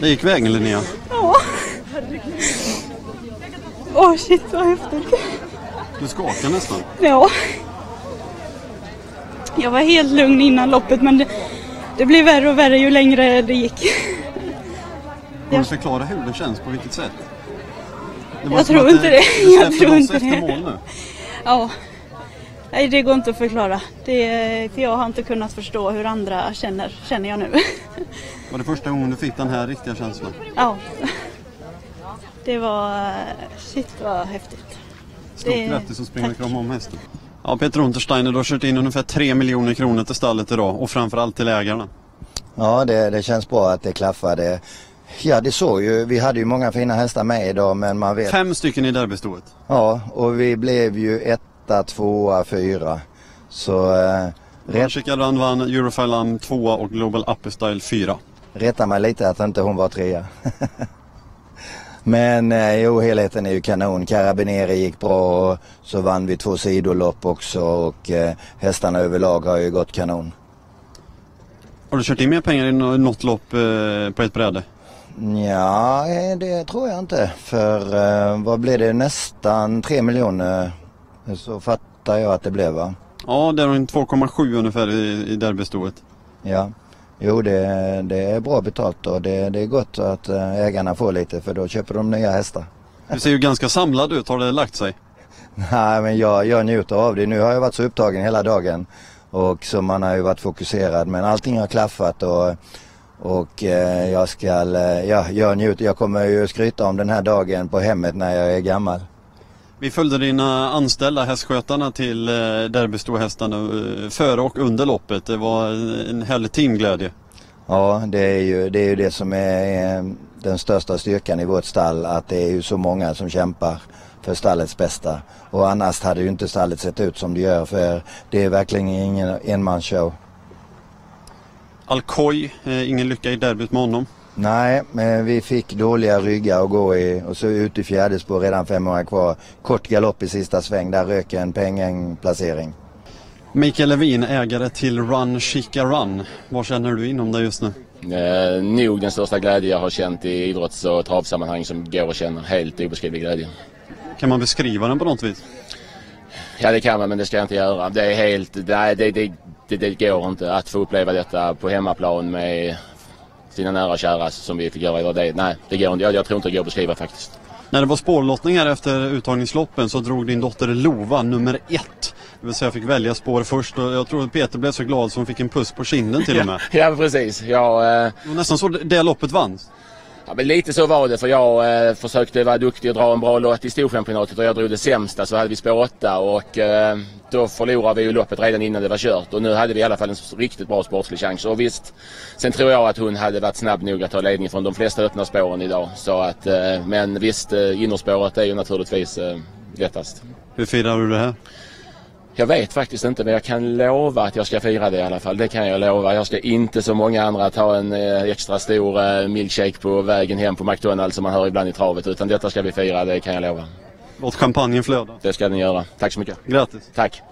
Det gick vägen Linnea. Ja. Åh oh, shit vad häftigt. Du skakar nästan. Ja. Jag var helt lugn innan loppet men det, det blev värre och värre ju längre det gick. Kan du förklara hur det känns? På vilket sätt? Jag tror inte det. jag tror inte det. Mål nu. Ja. Nej, det går inte att förklara. Det, för jag har inte kunnat förstå hur andra känner, känner jag nu. Var det första gången du fick den här riktiga känslan? Ja. Det var, shit vad häftigt. Stort det... grattis och spring och krama om hästen. Ja, Peter Untersteiner, du har kört in ungefär 3 miljoner kronor till stallet idag och framförallt till ägarna. Ja, det, det känns bra att det klaffade. Ja, det såg ju. Vi hade ju många fina hästar med idag men man vet. Fem stycken i derbystoet. Ja, och vi blev ju etta, tvåa, fyra. Så... Eh, rätt... Run vann, Eurofilam tvåa och Global Upper Style fyra. Rätta mig lite att inte hon var trea. Men eh, jo, helheten är ju kanon. Carabineri gick bra och så vann vi två sidolopp också och eh, hästarna överlag har ju gått kanon. Har du kört in mer pengar i något lopp eh, på ett bräde? Ja, eh, det tror jag inte. För eh, vad blev det? Nästan 3 miljoner så fattar jag att det blev va? Ja, det är 2,7 ungefär i, i derbystoet. Ja. Jo, det, det är bra betalt och det, det är gott att eh, ägarna får lite för då köper de nya hästar. Du ser ju ganska samlad ut. Har det lagt sig? Nej, men jag, jag njuter av det. Nu har jag varit så upptagen hela dagen och så man har ju varit fokuserad men allting har klaffat och, och eh, jag ska, eh, ja, jag njuter. Jag kommer ju skryta om den här dagen på hemmet när jag är gammal. Vi följde dina anställda hästskötarna till eh, derbystohästarna eh, före och under loppet. Det var en härlig teamglädje. Ja, det är ju det, är ju det som är eh, den största styrkan i vårt stall. Att det är ju så många som kämpar för stallets bästa. Och annars hade ju inte stallet sett ut som det gör för det är verkligen ingen enmansshow. Alcoy, ingen lycka i derbyt med honom? Nej, men vi fick dåliga ryggar att gå i och så ut i fjärde spår redan 500 kvar. Kort galopp i sista sväng, där rök en pengängplacering. Mikael Levin, ägare till Run Chica Run. Vad känner du inom det just nu? Eh, nog den största glädje jag har känt i idrotts och travsammanhang som går att känna. Helt obeskrivlig glädje. Kan man beskriva den på något vis? Ja det kan man men det ska jag inte göra. Det är helt, nej, det, det, det, det går inte att få uppleva detta på hemmaplan med sina nära och kära som vi fick göra idag. Det, nej, det går inte. Jag, jag tror inte det går att beskriva faktiskt. När det var spårlottning här efter uttagningsloppen så drog din dotter Lova nummer ett. Det vill säga fick välja spår först och jag tror att Peter blev så glad så hon fick en puss på kinden till och med. ja, precis. Jag, eh... Nästan så det loppet vann. Ja, men lite så var det för jag eh, försökte vara duktig och dra en bra låt i Storchampionatet och jag drog det sämsta så hade vi spår 8 och eh, då förlorade vi ju loppet redan innan det var kört och nu hade vi i alla fall en riktigt bra sportslig chans. Och visst, sen tror jag att hon hade varit snabb nog att ta ledning från de flesta öppna spåren idag. Så att, eh, men visst, eh, innerspåret är ju naturligtvis eh, lättast. Hur firar du det här? Jag vet faktiskt inte men jag kan lova att jag ska fira det i alla fall. Det kan jag lova. Jag ska inte som många andra ta en eh, extra stor eh, milkshake på vägen hem på McDonalds som man hör ibland i travet. Utan detta ska vi fira, det kan jag lova. Låt champagnen flöda. Det ska den göra. Tack så mycket. Grattis. Tack.